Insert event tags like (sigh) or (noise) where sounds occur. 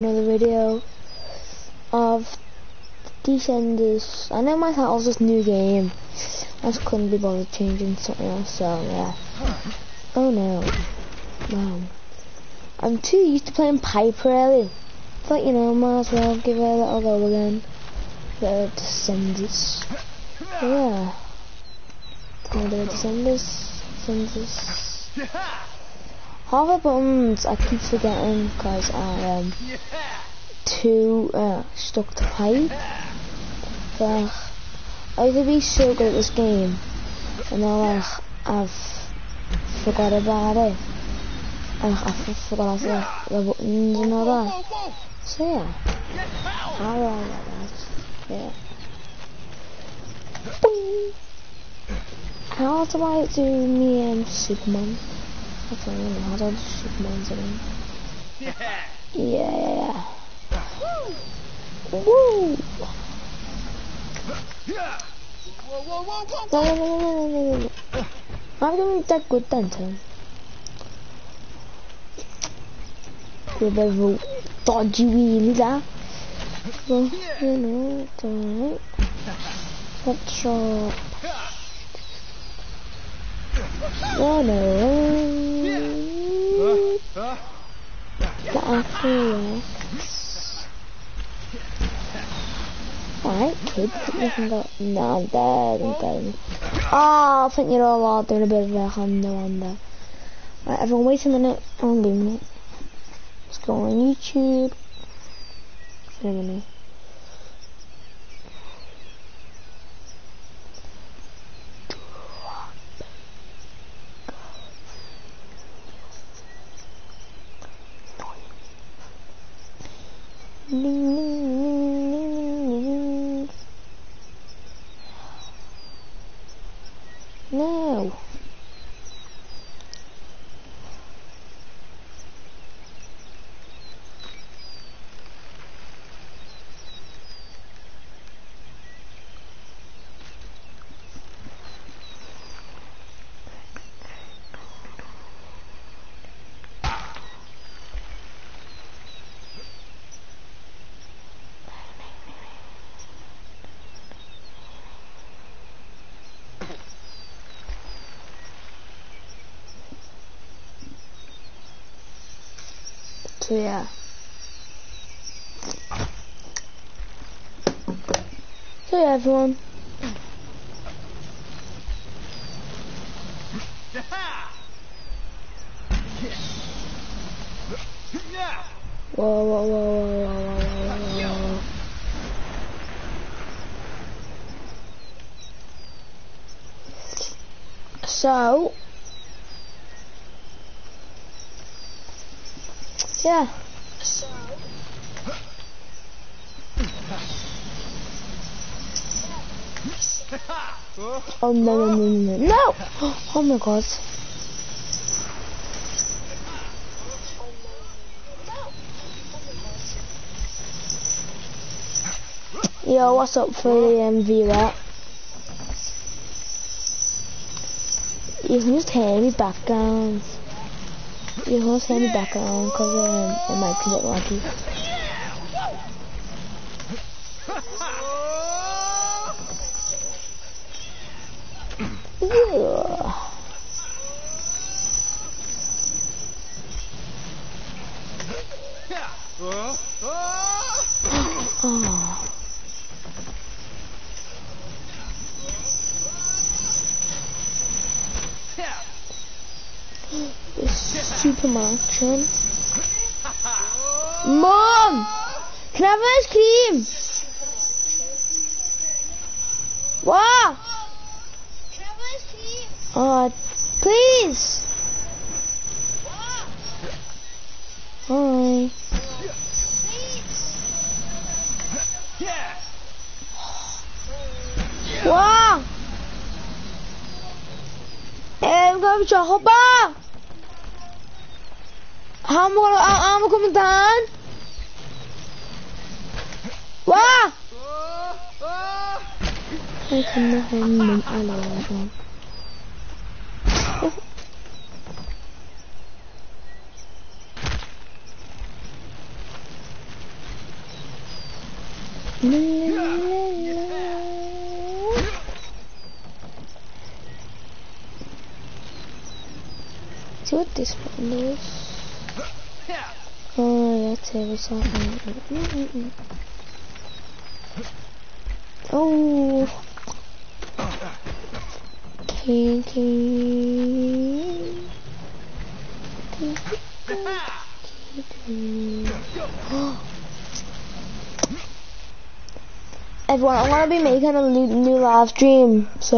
another video of Descenders. I know my title's just new game. I just couldn't be bothered changing something else, so yeah. Oh no. Wow. I'm too used to playing Piper really. But you know, might as well give it a little go again. The Descenders. Yeah. Another the Descenders. Descenders. The buttons I keep forgetting because I am too uh, stuck to pipe. But I used to be so good at this game, and now like, I've forgot about it. And I forgot the, the buttons and all that. So yeah, I get that? Yeah. How do I do me and Superman? That's what I mean. How do Superman's in? Yeah. Yeah. Woo! Whoa, whoa, whoa, whoa, whoa. no, no, no, no, no, no. I'm doing that good then, Tim. You're a bit of a dodgy wheelie there. Well, you know, it's alright. Headshot. Oh no. Actual Alright, kid, you can go. No, I'm dead, I'm dead. Oh, I think you're all out doing a bit of a hundo on there. Right, everyone, wait a minute. Only a minute. Let's go on YouTube. Wait a minute. No. So yeah. So yeah, everyone. Whoa, whoa, whoa, whoa, whoa, whoa, whoa. So, yeah. Oh no no no no no! Oh my god! Yo, what's up for the um, viewer? You can just hear me background. You can just hear me background because um, I might get lucky. Yeah. Oh. This (laughs) Mom! Can I have ice cream? What? Uh, please. Hi. Wow. Em không cho hộp ba. Vamos, vamos, comandante. Uá! Ai, que me arrendo. Olha lá, João. See what this one is. Mm -mm -mm. Oh. (gasps) Everyone, I'm gonna be making a new, new live stream, so.